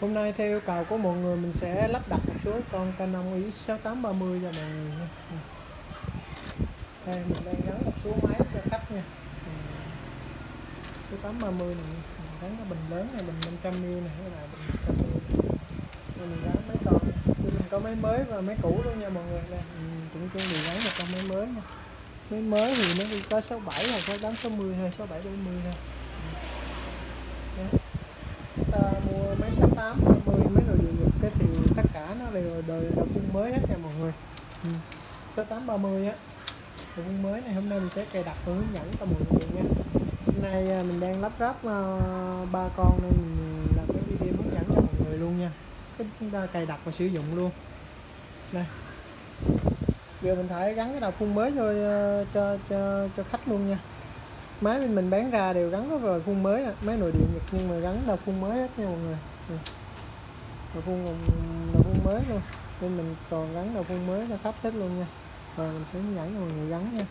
hôm nay theo yêu cầu của mọi người, mình sẽ lắp đặt một số con Canon X6830 cho mọi người nha đây, mình đang gắn một số máy cho khách nha. Số 830 này, mình gắn cái bình lớn này, bình 500ml này, cái này bình 100ml Rồi mình gắn mấy con, mình có máy mới và máy cũ luôn nha mọi người. Đây, mình cũng chuẩn bị gắn một con máy mới nha. Máy mới thì nó đi có 67 hoặc có 860 thôi 67 70 thôi. Đó. Ờ, mua máy 68 20 mấy đồ điện lực cái thì tất cả nó đều đời đầu phun mới hết nha mọi người. Ừ. 68 30 á đồ phun mới này hôm nay mình sẽ cài đặt và hướng dẫn cho mọi người nha. Hôm nay à, mình đang lắp ráp ba ba con nên mình ờ, làm cái video hướng dẫn cho mọi người luôn nha. Cái chúng ta cài đặt và sử dụng luôn. Đây. Giờ mình phải gắn cái đầu phun mới cho cho cho, cho khách luôn nha máy bên mình bán ra đều gắn với phun mới à. máy nội địa nhật nhưng mà gắn đầu phun mới hết nha mọi người. Ừ. Đầu phun đầu phun mới luôn. Nên mình còn gắn đầu phun mới cho khách hết luôn nha. Rồi mình sẽ hướng dẫn cho mọi người gắn nha.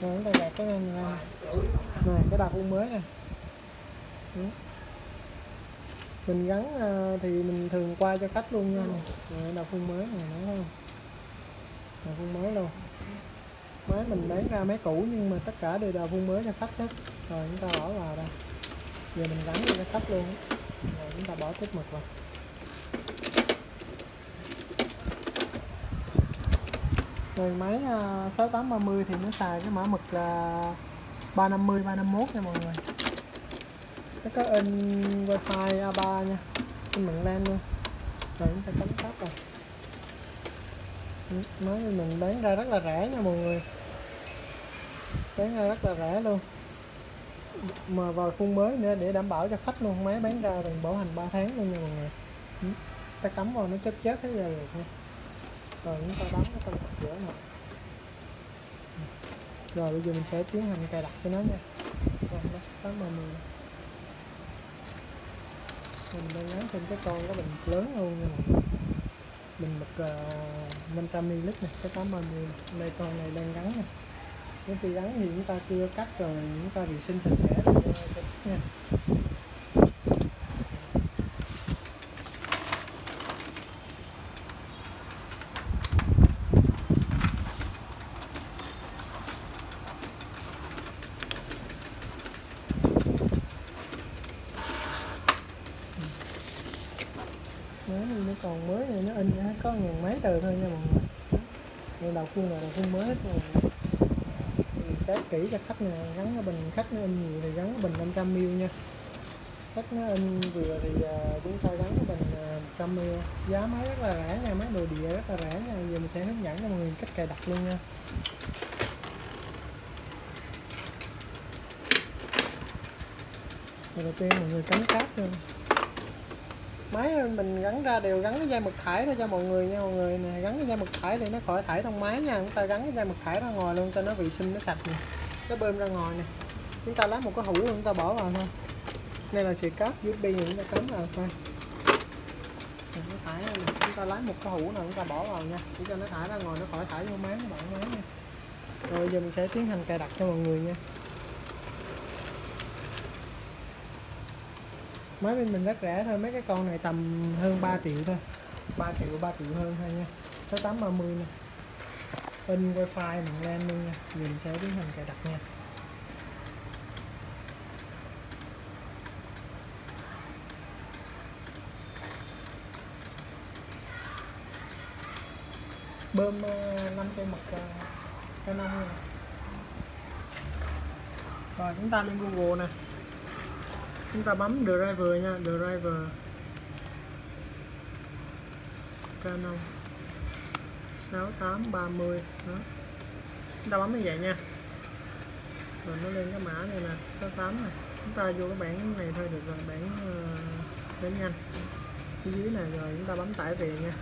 Rồi chúng ta gạt cái này này, này cái đầu phun mới này ừ. mình gắn ờ, thì mình thường qua cho khách luôn nha. Đầu phun mới này nó không? Là phun mới luôn máy mình bán ra máy cũ nhưng mà tất cả đều là phun mới cho khách hết. Rồi chúng ta bỏ vào đây. Giờ mình gắn cho khách luôn. Rồi chúng ta bỏ tiếp mực vào. Rồi máy à, uh, 6830 thì nó xài cái mã mực là 350 351 nha mọi người. Nó có in wifi A3 nha. In mực LAN luôn. Rồi chúng ta cắm tắt vào máy mình bán ra rất là rẻ nha mọi người. Bán ra rất là rẻ luôn. Mà vào phun mới nữa để đảm bảo cho khách luôn. Máy bán ra từng bảo hành 3 tháng luôn nha mọi người. Ừ. Ta cắm vào nó chết chết hết rồi được rồi chúng ta đóng cái con cọc giữa này rồi bây giờ mình sẽ tiến hành cài đặt cho nó nha. Rồi, nó sắp tám mươi mình. Đang gắn thêm cái con cái bình lớn luôn nha mọi người bình mực ờ, uh, 500 ml này cái 80 ml đây con này đang gắn này. Nếu khi gắn thì chúng ta chưa cắt rồi chúng ta vệ sinh sạch sẽ ờ, nha mới này nó còn mới này nó in có ngàn mấy tờ thôi nha mọi người nhưng đầu khuôn là đầu khuôn mới hết rồi test kỹ cho khách nè, gắn cái bình khách nó in nhiều thì gắn cái bình 500 ml nha. Khách nó in vừa thì à, chúng ta gắn cái bình à, 100 ml. Giá máy rất là rẻ nha máy đồ địa rất là rẻ nha, giờ mình sẽ hướng dẫn cho mọi người cách cài đặt luôn nha. Đầu tiên mọi người cắm cáp lên máy ờ, mình gắn ra đều gắn cái dây mực thải ra cho mọi người nha, mọi người nè, gắn cái dây mực thải thì nó khỏi thải trong máy nha. Chúng ta gắn cái dây mực thải ra ngoài luôn cho nó vệ sinh, nó sạch nè, nó bơm ra ngoài nè. Chúng ta lấy một cái hũ chúng ta bỏ vào thôi. Đây là sợi cáp USB này chúng ta cắm vào thôi. Nó thải ra nè, chúng ta lấy một cái hũ nào chúng ta bỏ vào nha. Để cho nó thải ra ngoài, nó khỏi thải vô máy các bạn máy nha rồi giờ mình sẽ tiến hành cài đặt cho mọi người nha. Máy bên mình rất rẻ thôi mấy cái con này tầm hơn 3 triệu thôi. 3 triệu 3 triệu hơn thôi nha. 6830 nè. In wifi mạng lên luôn nha. Nhìn sẽ tiến hành cài đặt nha. Bơm ờ, 5 cây mật uh, Canon nè rồi chúng ta lên Google nè chúng ta bấm driver nha, driver. Canon 6830 đó. Chúng ta bấm như vậy nha. Rồi nó lên cái mã này nè 68 này. Chúng ta vô cái bảng này thôi, được rồi, bảng ờ, đến nhanh. Phía dưới này rồi chúng ta bấm tải về nha.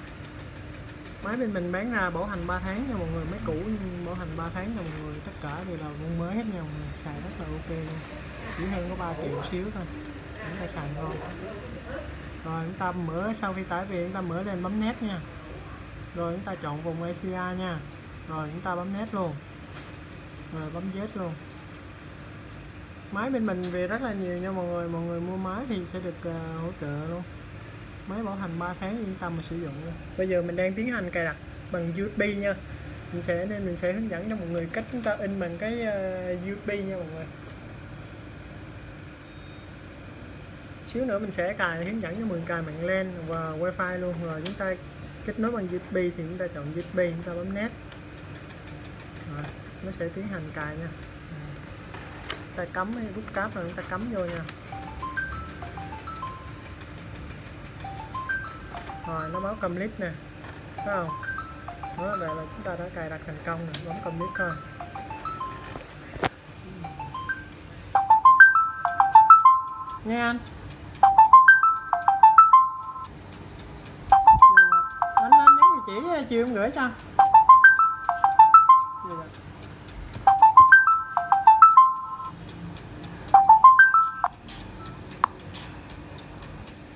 Máy bên mình bán ra bảo hành 3 tháng nha mọi người, máy cũ nhưng bảo hành 3 tháng nha mọi người, tất cả đều là luôn mới hết nha mọi người, xài rất là ok luôn chỉ hơn có 3 triệu xíu thôi. Chúng ta xài ngon. Rồi chúng ta mở sau khi tải về chúng ta mở lên bấm nét nha. Rồi chúng ta chọn vùng Asia nha. Rồi chúng ta bấm nét luôn. Rồi bấm Z luôn. Máy bên mình về rất là nhiều nha mọi người. Mọi người mua máy thì sẽ được uh, hỗ trợ luôn. Máy bảo hành 3 tháng yên tâm mà sử dụng luôn. bây giờ mình đang tiến hành cài đặt bằng USB nha. Mình sẽ nên mình sẽ hướng dẫn cho mọi người cách chúng ta in bằng cái uh, USB nha mọi người. Xíu nữa mình sẽ cài hướng dẫn cho mọi người cài mạng LAN và wifi luôn. Rồi chúng ta kết nối bằng USB thì chúng ta chọn USB chúng ta bấm nét. Rồi, nó sẽ tiến hành cài nha. Ta cắm rút cáp rồi chúng ta cắm vô nha. Rồi nó báo complete nè. Thấy không? Đó vậy là chúng ta đã cài đặt thành công rồi bấm complete thôi. Nghe anh, chỉ chiều em gửi cho.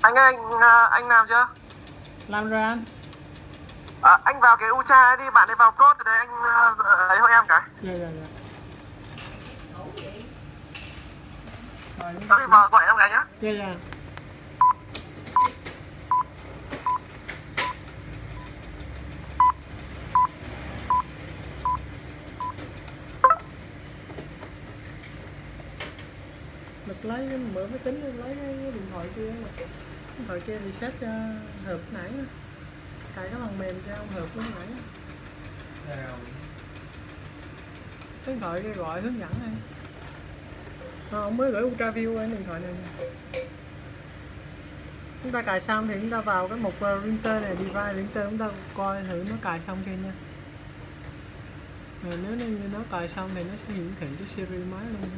Anh ơi anh à, anh làm chưa? Làm rồi anh. À, anh vào cái ucha đi bạn ấy vào code rồi đấy anh à, ấy hộ em cái. Dạ dạ dạ. Rồi thì vào gọi em cái nhá. Dạ dạ lấy mở máy tính lấy cái điện thoại kia điện thoại kia thì cho hợp nãy cài cái phần mềm cho ông hợp lúc nãy cái điện thoại kia gọi hướng dẫn Ờ, ông mới gửi ultraview ở điện thoại này chúng ta cài xong thì chúng ta vào cái mục uh, printer này device printer chúng ta coi thử nó cài xong chưa nha. Rồi nếu như nó cài xong thì nó sẽ hiển thị cái series máy luôn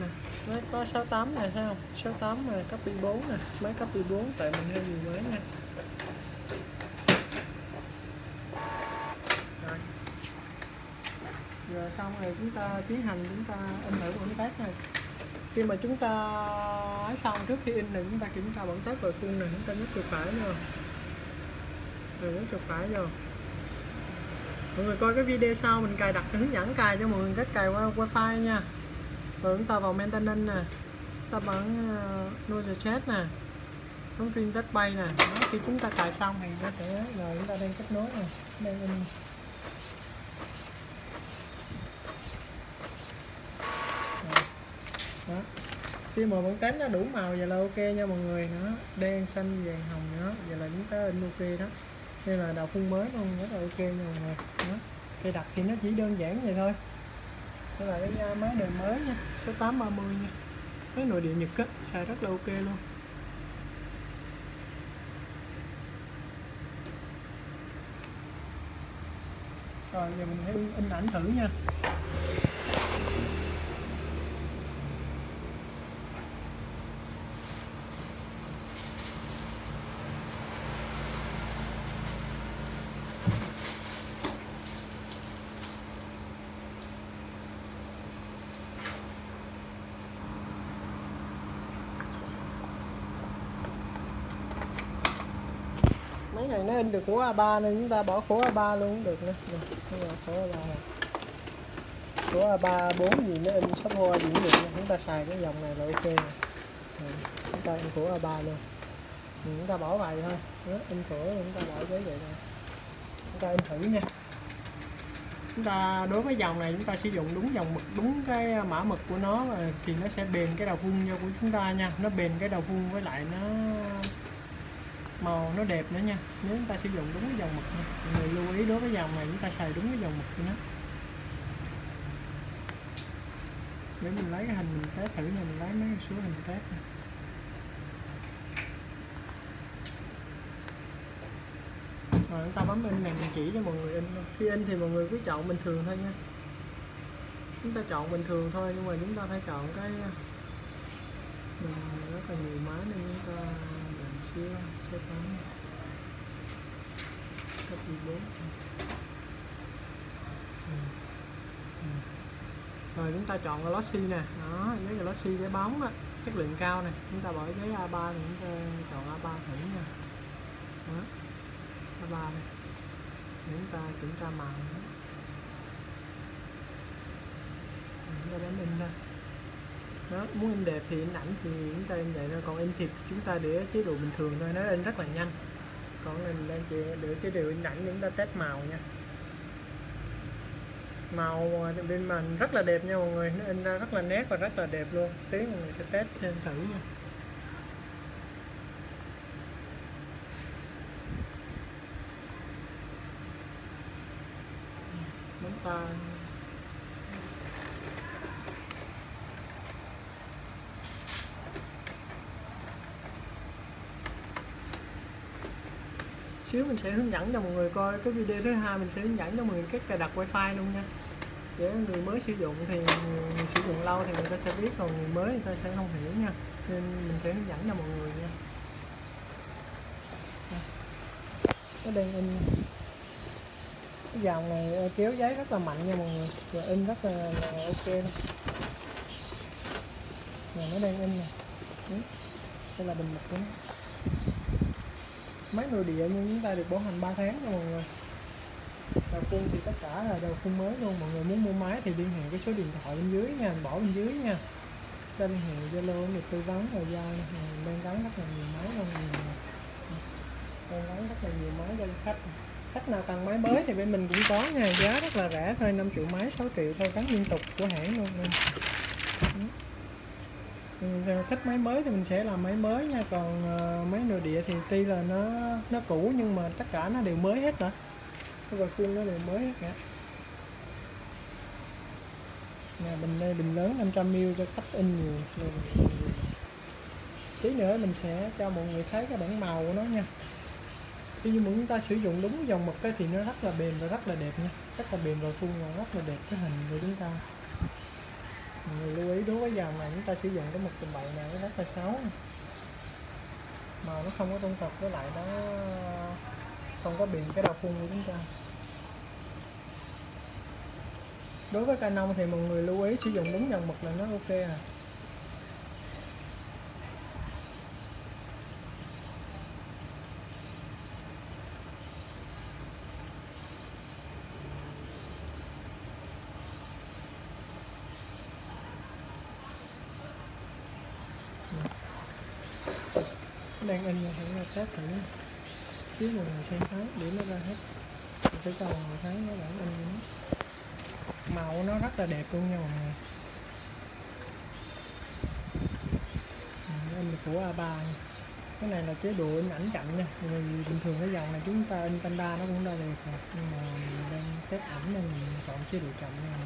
nè máy có 68 này, thấy không? 68 này copy 4 nè máy copy 4 tại mình hơi nhiều máy nha. Rồi. Giờ xong rồi chúng ta tiến hành, chúng ta in thử bản test này. Khi mà chúng ta ấy xong, trước khi in thì chúng ta kiểm tra bản test về phun này, chúng ta nhấp chuột phải nha rồi nhấp chuột phải rồi mọi người coi cái video sau mình cài đặt hướng dẫn cài cho mọi người cách cài qua wifi nha. Rồi chúng ta vào maintenance nè. Ta bấm uh, ờ, noise chat nè. Bấm phim test bay nè. Đó, khi chúng ta cài xong thì nó sẽ rồi chúng ta đang kết nối nè. Đang in đó. Khi mà bóng test nó đủ màu vậy là ok nha mọi người. Nữa đen xanh vàng hồng nữa vậy là chúng ta in ok đó đây là đầu phun mới luôn rất là ok nha mọi người đó. Cây đặt thì nó chỉ đơn giản vậy thôi. Đây là cái máy đời mới nha, số 830 nha. Cái nội địa nhật á, xài rất là ok luôn. Rồi, giờ mình hãy in ảnh thử nha. Cái này nó in được khổ A3 nên chúng ta bỏ khổ A3 luôn cũng được nữa Đây, khổ A3 này. Khổ A3 4 gì nó in sắp hoa gì cũng được chúng ta xài cái dòng này là ok rồi Rồi, chúng ta in khổ A3 luôn. Ừ, chúng ta bỏ bài thôi. Đó, in khổ chúng ta bỏ cái vậy thôi. Chúng ta in thử nha. Chúng ta đối với dòng này chúng ta sử dụng đúng dòng mực đúng cái mã mực của nó thì nó sẽ bền cái đầu phun vô của chúng ta nha. Nó bền cái đầu phun với lại nó màu nó đẹp nữa nha. Nếu chúng ta sử dụng đúng cái dòng mực nha. Mọi người lưu ý đối với dòng này, chúng ta xài đúng cái dòng mực của nó. Để mình lấy cái hình mình test thử nha, mình lấy mấy số hình test này. rồi, chúng ta bấm in này, mình chỉ cho mọi người in khi in thì mọi người cứ chọn bình thường thôi nha. Chúng ta chọn bình thường thôi, nhưng mà chúng ta phải chọn cái, mình rất là nhiều má nên chúng ta làm xíu số 8 cấp 14 ừ. ừ. rồi chúng ta chọn cái glossy nè. Đó với glossy cái bóng đó chất lượng cao này chúng ta bỏ cái A3 thì chúng ta chọn A3 thử nha. Đó. A3 này. Chúng ta kiểm tra màu chúng ta đánh in ra đó, muốn in đẹp thì in ảnh thì chúng ta em vậy thôi. Còn in thì chúng ta để chế độ bình thường thôi nó in rất là nhanh. Còn mình đang chỉ để chế độ in ảnh chúng ta test màu nha. Màu ờ, bên mình rất là đẹp nha mọi người. Nó in ra rất là nét và rất là đẹp luôn. Tí mọi người sẽ test xem thử nha. Bấm tay xíu mình sẽ hướng dẫn cho mọi người coi. Cái video thứ hai mình sẽ hướng dẫn cho mọi người cách cài đặt wifi luôn nha. Để người mới sử dụng thì người sử dụng lâu thì người ta sẽ biết còn người mới người ta sẽ không hiểu nha. Nên mình sẽ hướng dẫn cho mọi người nha. Cái đèn in. Cái dòng này kéo giấy rất là mạnh nha mọi người. Và in rất là, là ok luôn. Nè nó đang in nè. Đây là bình mực của nó máy nội địa nhưng chúng ta được bảo hành 3 tháng nha mọi người. Đầu phun thì tất cả là đầu phun mới luôn. Mọi người muốn mua máy thì liên hệ cái số điện thoại bên dưới nha bỏ bên dưới nha. Ta liên hệ zalo được tư vấn rồi giao đang gắn rất là nhiều máy luôn đang gắn rất là nhiều máy cho khách. Khách nào cần máy mới thì bên mình cũng có nha. Giá rất là rẻ, thôi 5 triệu máy 6 triệu thôi, gắn liên tục của hãng luôn nên Ừ, thích máy mới thì mình sẽ làm máy mới nha. Còn uh, máy nội địa thì tuy là nó nó cũ nhưng mà tất cả nó đều mới hết rồi cái vòi phun nó đều mới hết cả nè bình đây bình lớn 500ml cho cách in nhiều. Tí nữa mình sẽ cho mọi người thấy cái bản màu của nó nha. Khi như chúng ta sử dụng đúng dòng mực thì nó rất là bền và rất là đẹp nha. Rất là bền và phun và rất là đẹp cái hình của chúng ta người lưu ý đối với dòng này chúng ta sử dụng cái mực trình bày này nó rất là xấu. Màu nó không có trung thực, với lại nó không có biển cái đầu phun của chúng ta. Đối với Canon thì mọi người lưu ý sử dụng đúng dòng mực là nó ok à. Em thử test thử xíu một người xem thấy để nó ra hết. Mình sẽ cho mọi người thấy nó bản in nó màu nó rất là đẹp luôn nha mọi người. In của A3 cái này là chế độ in ảnh chậm nha. Vì bình thường cái dòng này chúng ta in panda nó cũng đã đẹp rồi nhưng mà mình đang test ảnh nên mình chọn chế độ chậm nha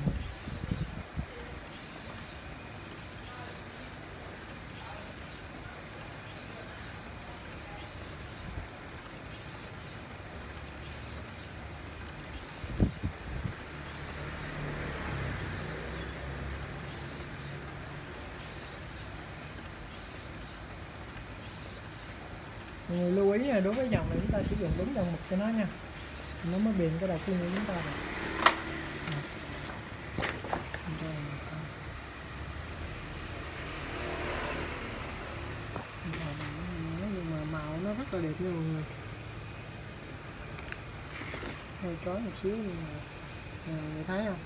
lưu ý là đối với dòng này chúng ta sử dụng đúng dòng mực cho nó nha. Nó mới bền cái đầu phun của chúng ta này. nhưng mà màu nó rất là đẹp nha mọi người. Hơi chói một xíu nhưng mà à, người thấy không?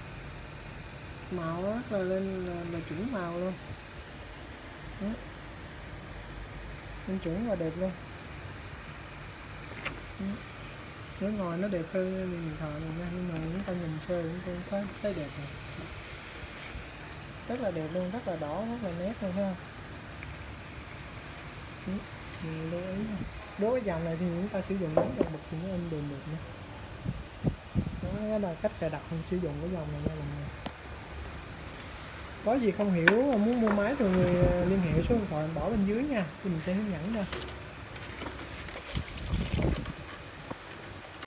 Màu nó rất là lên là, là chuẩn màu luôn. Đó. chuẩn và đẹp luôn nếu ngồi nó đẹp hơn điện thoại mình nha. Nhưng mà chúng ta nhìn sơ chúng ta thấy, thấy đẹp này rất là đẹp luôn rất là đỏ rất là nét luôn ha. Ừ, mình lưu ý đối với dòng này thì chúng ta sử dụng đúng dòng mực thì nó in đường được nha. Đó là cách cài đặt sử dụng cái dòng này nha mọi người. Có gì không hiểu muốn mua máy thì người ờ, liên hệ số điện thoại bỏ bên dưới nha. Thì mình sẽ hướng dẫn ra